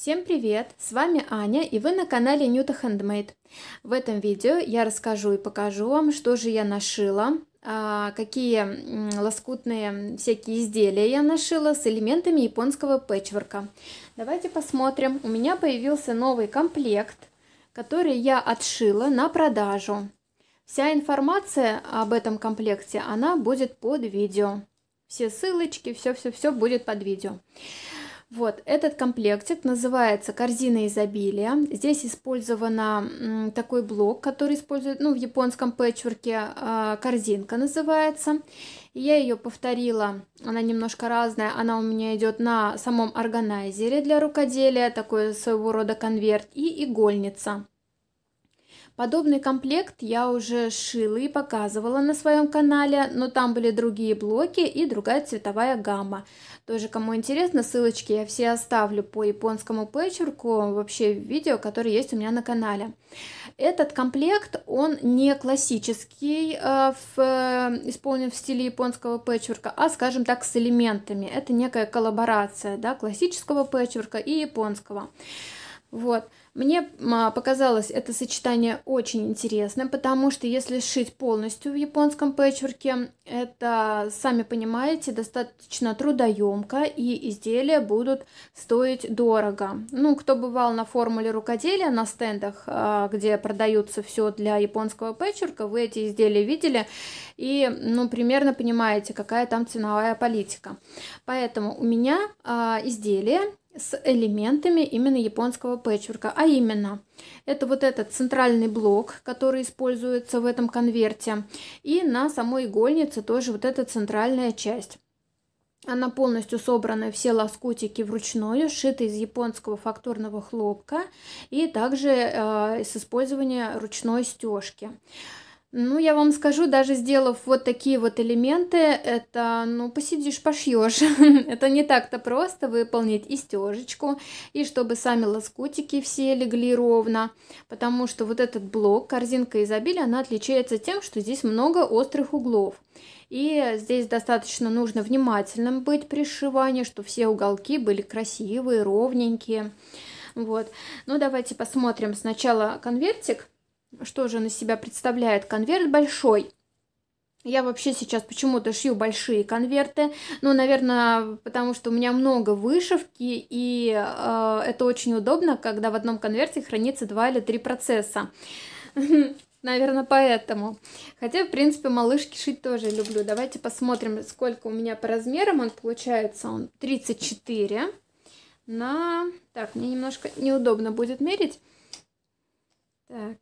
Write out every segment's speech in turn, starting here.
Всем привет! С вами Аня и вы на канале Нюта Handmade. В этом видео я расскажу и покажу вам, что же я нашила, а, какие лоскутные всякие изделия я нашила с элементами японского пэтчворка. Давайте посмотрим. У меня появился новый комплект, который я отшила на продажу. Вся информация об этом комплекте, она будет под видео. Все ссылочки, все-все-все будет под видео. Вот, этот комплектик называется «Корзина изобилия». Здесь использован такой блок, который используют, ну, в японском пэтчворке а, корзинка называется. Я ее повторила, она немножко разная, она у меня идет на самом органайзере для рукоделия, такой своего рода конверт, и игольница. Подобный комплект я уже шила и показывала на своем канале, но там были другие блоки и другая цветовая гамма. Тоже, кому интересно, ссылочки я все оставлю по японскому пэтчворку, вообще видео, которые есть у меня на канале. Этот комплект, он не классический, э, в, э, исполнен в стиле японского пэтчворка, а, скажем так, с элементами. Это некая коллаборация да, классического пэтчворка и японского. Вот. Мне а, показалось это сочетание очень интересным, потому что если сшить полностью в японском пэтчворке, это, сами понимаете, достаточно трудоемко, и изделия будут стоить дорого. Ну, кто бывал на формуле рукоделия на стендах, а, где продаются все для японского пэтчворка, вы эти изделия видели и, ну, примерно понимаете, какая там ценовая политика. Поэтому у меня а, изделие с элементами именно японского пэтчворка, а именно это вот этот центральный блок, который используется в этом конверте, и на самой игольнице тоже вот эта центральная часть. Она полностью собрана, все лоскутики вручную, сшиты из японского фактурного хлопка и также э, с использованием ручной стежки. Ну, я вам скажу, даже сделав вот такие вот элементы, это, ну, посидишь, пошьешь. это не так-то просто выполнить и стежечку, и чтобы сами лоскутики все легли ровно, потому что вот этот блок, корзинка изобилия, она отличается тем, что здесь много острых углов. И здесь достаточно нужно внимательным быть при сшивании, чтобы все уголки были красивые, ровненькие. Вот. Ну, давайте посмотрим сначала конвертик что же на себя представляет? Конверт большой. Я вообще сейчас почему-то шью большие конверты. Ну, наверное, потому что у меня много вышивки, и э, это очень удобно, когда в одном конверте хранится два или три процесса. Наверное, поэтому. Хотя, в принципе, малышки шить тоже люблю. Давайте посмотрим, сколько у меня по размерам он получается. Он 34 на... Так, мне немножко неудобно будет мерить. Так,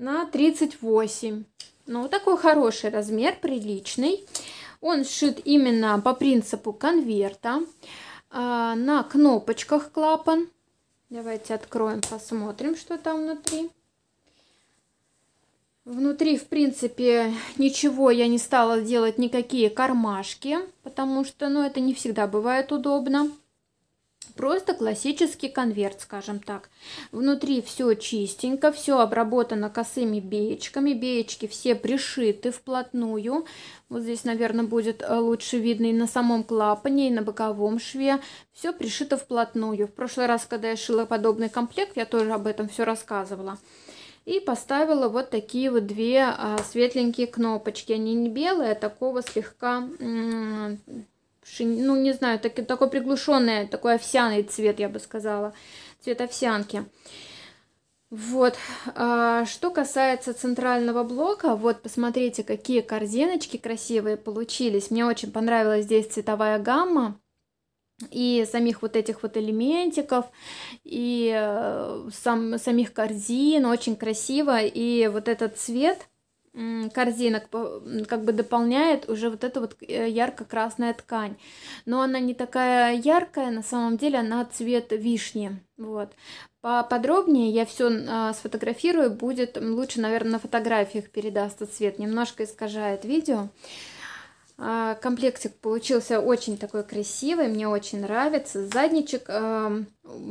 на 38. Ну, такой хороший размер, приличный. Он сшит именно по принципу конверта. А, на кнопочках клапан. Давайте откроем, посмотрим, что там внутри. Внутри, в принципе, ничего я не стала делать, никакие кармашки, потому что, ну, это не всегда бывает удобно. Просто классический конверт, скажем так. Внутри все чистенько, все обработано косыми беечками. Беечки все пришиты вплотную. Вот здесь, наверное, будет э, лучше видно и на самом клапане, и на боковом шве. Все пришито вплотную. В прошлый раз, когда я шила подобный комплект, я тоже об этом все рассказывала. И поставила вот такие вот две а, светленькие кнопочки. Они не белые, а такого слегка ну, не знаю, так, такой приглушенный, такой овсяный цвет, я бы сказала, цвет овсянки. Вот, а, что касается центрального блока, вот посмотрите, какие корзиночки красивые получились. Мне очень понравилась здесь цветовая гамма и самих вот этих вот элементиков, и э, сам, самих корзин, очень красиво, и вот этот цвет корзинок как бы дополняет уже вот эта вот э, ярко-красная ткань. Но она не такая яркая, на самом деле она цвет вишни. Вот. Поподробнее я все а, сфотографирую, будет лучше, наверное, на фотографиях передастся цвет, немножко искажает видео. А, комплектик получился очень такой красивый, мне очень нравится. Задничек, а,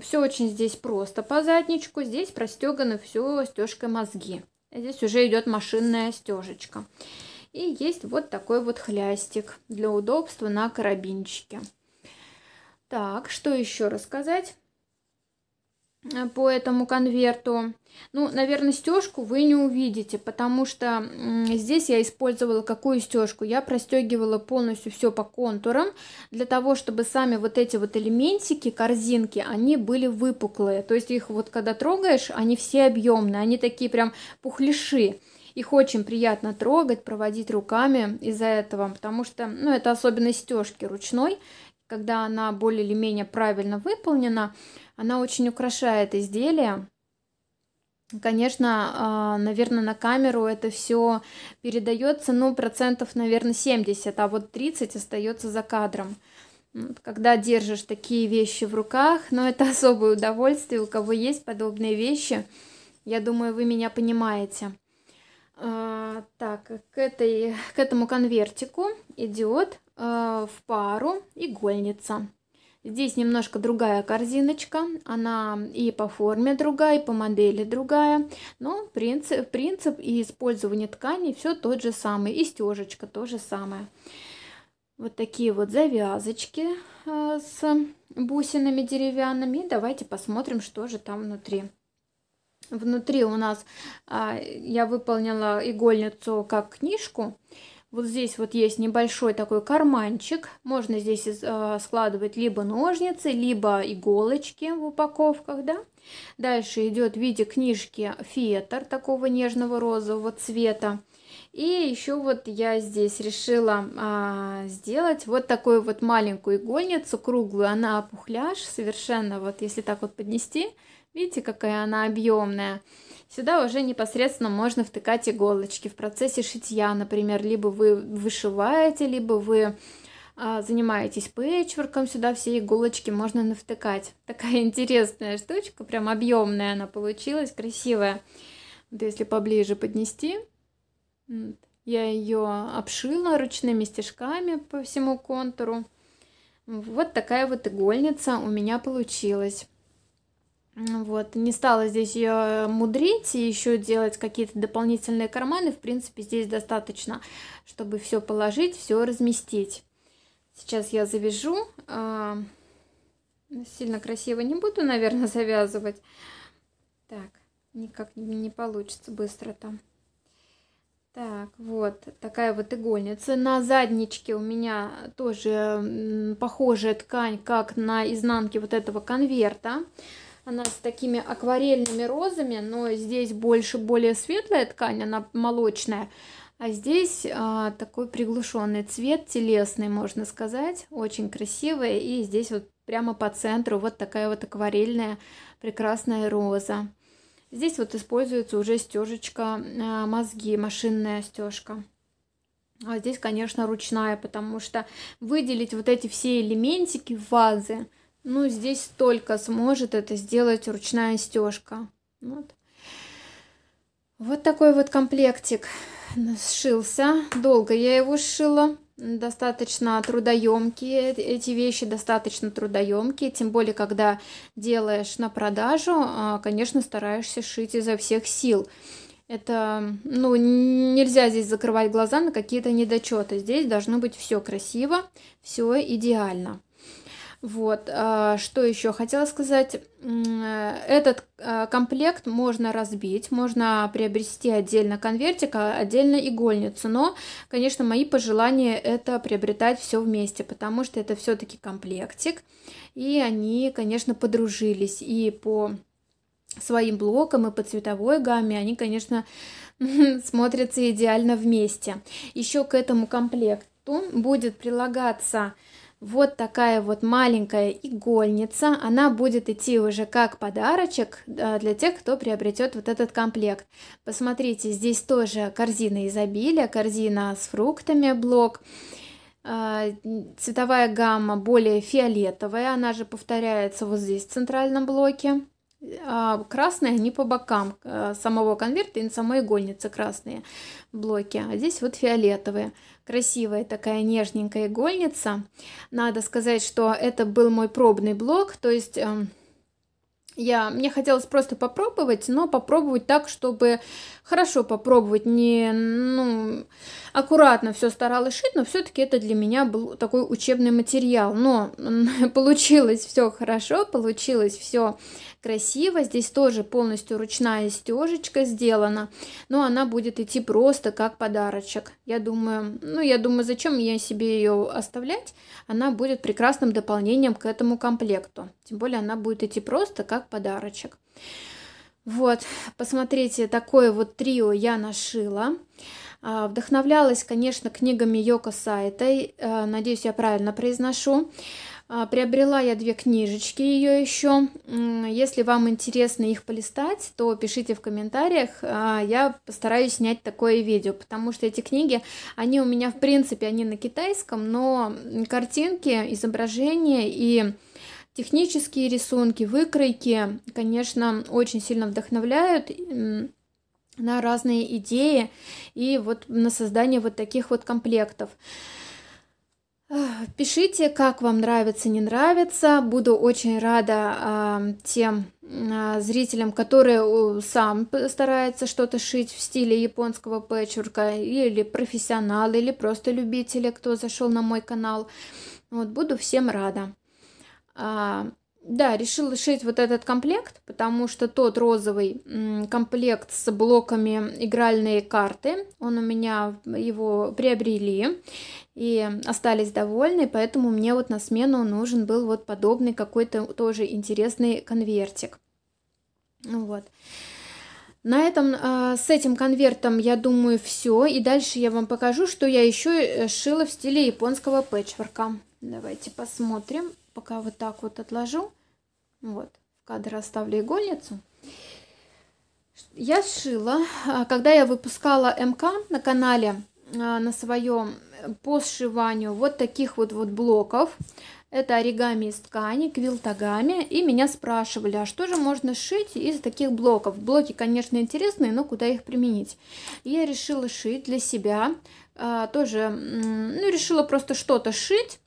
все очень здесь просто по задничку, здесь простегано все стежкой мозги. Здесь уже идет машинная стежечка. И есть вот такой вот хлястик для удобства на карабинчике. Так, что еще рассказать? По этому конверту. Ну, наверное, стежку вы не увидите, потому что здесь я использовала какую стежку? Я простегивала полностью все по контурам, для того, чтобы сами вот эти вот элементики, корзинки, они были выпуклые. То есть их вот когда трогаешь, они все объемные, они такие прям пухляши. Их очень приятно трогать, проводить руками из-за этого, потому что, ну, это особенность стежки ручной, когда она более или менее правильно выполнена, она очень украшает изделие. Конечно, а, наверное, на камеру это все передается, ну, процентов, наверное, 70, а вот 30 остается за кадром. Когда держишь такие вещи в руках, но ну, это особое удовольствие, у кого есть подобные вещи, я думаю, вы меня понимаете. А, так, к, этой, к этому конвертику идет в пару игольница. Здесь немножко другая корзиночка, она и по форме другая, и по модели другая, но принцип, принцип и использование ткани все тот же самый, и стежечка то же самое. Вот такие вот завязочки э, с бусинами деревянными. Давайте посмотрим, что же там внутри. Внутри у нас а, я выполнила игольницу как книжку. Вот здесь вот есть небольшой такой карманчик. Можно здесь э, складывать либо ножницы, либо иголочки в упаковках, да. Дальше идет в виде книжки фетр такого нежного розового цвета. И еще вот я здесь решила а, сделать вот такую вот маленькую игольницу круглую. Она пухляж совершенно, вот если так вот поднести, видите, какая она объемная. Сюда уже непосредственно можно втыкать иголочки в процессе шитья, например, либо вы вышиваете, либо вы а, занимаетесь пэтчворком, сюда все иголочки можно навтыкать. Такая интересная штучка, прям объемная она получилась, красивая. Вот если поближе поднести, я ее обшила ручными стежками по всему контуру. Вот такая вот игольница у меня получилась. Вот, не стала здесь ее мудрить и еще делать какие-то дополнительные карманы. В принципе, здесь достаточно, чтобы все положить, все разместить. Сейчас я завяжу. А, сильно красиво не буду, наверное, завязывать. Так, никак не получится быстро там. Так, вот такая вот игольница. На задничке у меня тоже похожая ткань, как на изнанке вот этого конверта. Она с такими акварельными розами, но здесь больше более светлая ткань, она молочная. А здесь а, такой приглушенный цвет, телесный, можно сказать, очень красивая. И здесь вот прямо по центру вот такая вот акварельная прекрасная роза. Здесь вот используется уже стежечка а, мозги, машинная стежка. А здесь, конечно, ручная, потому что выделить вот эти все элементики вазы, ну, здесь только сможет это сделать ручная стежка. Вот. вот такой вот комплектик сшился. Долго я его сшила. Достаточно трудоемкие. Эти вещи достаточно трудоемкие. Тем более, когда делаешь на продажу, а, конечно, стараешься шить изо всех сил. Это, ну, нельзя здесь закрывать глаза на какие-то недочеты. Здесь должно быть все красиво, все идеально. Вот, а, что еще хотела сказать. Этот а, комплект можно разбить, можно приобрести отдельно конвертик, а отдельно игольницу. Но, конечно, мои пожелания это приобретать все вместе, потому что это все-таки комплектик. И они, конечно, подружились и по своим блокам, и по цветовой гамме. Они, конечно, смотрятся идеально вместе. Еще к этому комплекту будет прилагаться вот такая вот маленькая игольница. Она будет идти уже как подарочек для тех, кто приобретет вот этот комплект. Посмотрите, здесь тоже корзина изобилия, корзина с фруктами, блок. А, цветовая гамма более фиолетовая, она же повторяется вот здесь в центральном блоке. А красные они по бокам э, самого конверта и самой игольницы красные блоки, а здесь вот фиолетовые. Красивая такая нежненькая игольница. Надо сказать, что это был мой пробный блок, то есть эм, я, мне хотелось просто попробовать, но попробовать так, чтобы хорошо попробовать, не, ну, аккуратно все старалась шить, но все-таки это для меня был такой учебный материал. Но получилось все хорошо, получилось все красиво. Здесь тоже полностью ручная стежечка сделана, но она будет идти просто как подарочек. Я думаю, ну, я думаю, зачем я себе ее оставлять? Она будет прекрасным дополнением к этому комплекту. Тем более она будет идти просто как подарочек. Вот, посмотрите, такое вот трио я нашила. А, вдохновлялась, конечно, книгами Йоко Сайтой. Э, надеюсь, я правильно произношу. А, приобрела я две книжечки ее еще. Если вам интересно их полистать, то пишите в комментариях. А, я постараюсь снять такое видео, потому что эти книги, они у меня, в принципе, они на китайском, но картинки, изображения и технические рисунки, выкройки, конечно, очень сильно вдохновляют на разные идеи и вот на создание вот таких вот комплектов. Пишите, как вам нравится, не нравится. Буду очень рада э, тем э, зрителям, которые сам стараются что-то шить в стиле японского пэтчворка, или профессионалы, или просто любители, кто зашел на мой канал. Вот, буду всем рада. А, да, решила шить вот этот комплект, потому что тот розовый комплект с блоками игральные карты, он у меня его приобрели и остались довольны, поэтому мне вот на смену нужен был вот подобный какой-то тоже интересный конвертик. Вот. На этом, а, с этим конвертом, я думаю, все. И дальше я вам покажу, что я еще э, шила в стиле японского пэтчворка. Давайте посмотрим пока вот так вот отложу. Вот, в кадр оставлю игольницу. Я сшила, а, когда я выпускала МК на канале, а, на своем по сшиванию вот таких вот, вот блоков. Это оригами из ткани, квилтагами. И меня спрашивали, а что же можно сшить из таких блоков? Блоки, конечно, интересные, но куда их применить? Я решила шить для себя. А, тоже, ну, решила просто что-то шить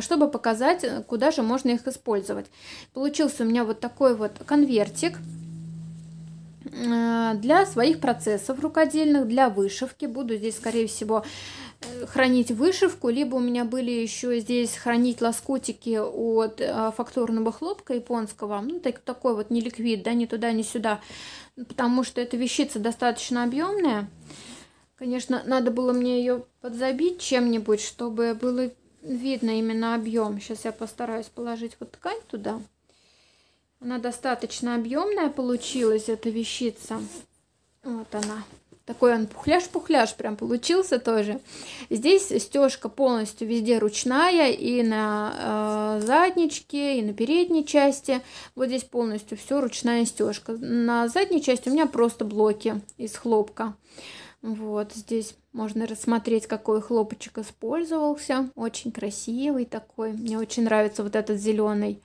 чтобы показать, куда же можно их использовать. Получился у меня вот такой вот конвертик а, для своих процессов рукодельных, для вышивки. Буду здесь, скорее всего, э, хранить вышивку, либо у меня были еще здесь хранить лоскутики от а, фактурного хлопка японского, ну, так, такой вот не ликвид, да, ни туда, ни сюда, потому что эта вещица достаточно объемная. Конечно, надо было мне ее подзабить чем-нибудь, чтобы было видно именно объем. Сейчас я постараюсь положить вот ткань туда. Она достаточно объемная получилась, эта вещица. Вот она. Такой он пухляж-пухляж прям получился тоже. Здесь стежка полностью везде ручная, и на э, задничке, и на передней части. Вот здесь полностью все ручная стежка. На задней части у меня просто блоки из хлопка. Вот здесь можно рассмотреть, какой хлопочек использовался. Очень красивый такой. Мне очень нравится вот этот зеленый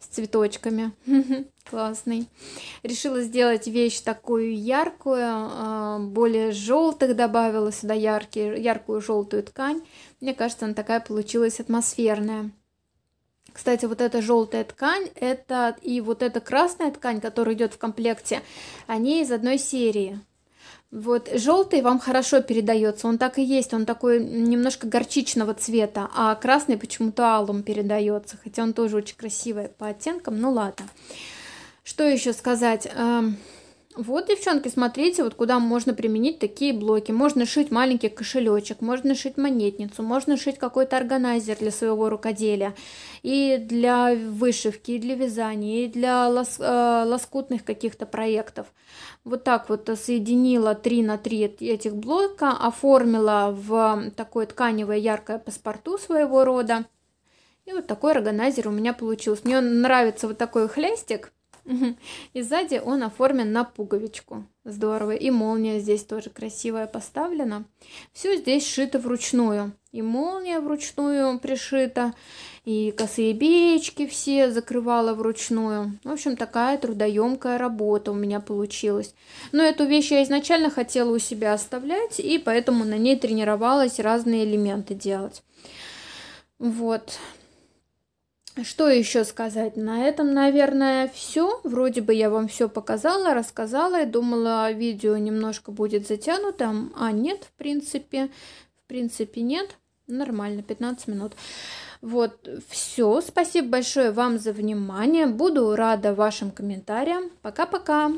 с цветочками. Классный. Решила сделать вещь такую яркую, а, более желтых добавила сюда яркие, яркую желтую ткань. Мне кажется, она такая получилась атмосферная. Кстати, вот эта желтая ткань, это и вот эта красная ткань, которая идет в комплекте, они из одной серии. Вот желтый вам хорошо передается, он так и есть, он такой немножко горчичного цвета, а красный почему-то алым передается, хотя он тоже очень красивый по оттенкам, ну ладно. Что еще сказать? Вот, девчонки, смотрите, вот куда можно применить такие блоки. Можно шить маленький кошелечек, можно шить монетницу, можно шить какой-то органайзер для своего рукоделия. И для вышивки, и для вязания, и для лос, э, лоскутных каких-то проектов. Вот так вот соединила 3 на 3 этих блока, оформила в такое тканевое яркое паспорту своего рода. И вот такой органайзер у меня получился. Мне нравится вот такой хлястик и сзади он оформлен на пуговичку. Здорово. И молния здесь тоже красивая поставлена. Все здесь шито вручную. И молния вручную пришита, и косые бечки все закрывала вручную. В общем, такая трудоемкая работа у меня получилась. Но эту вещь я изначально хотела у себя оставлять, и поэтому на ней тренировалась разные элементы делать. Вот. Что еще сказать? На этом, наверное, все. Вроде бы я вам все показала, рассказала. Я думала, видео немножко будет затянуто. А нет, в принципе. В принципе, нет. Нормально, 15 минут. Вот, все. Спасибо большое вам за внимание. Буду рада вашим комментариям. Пока-пока.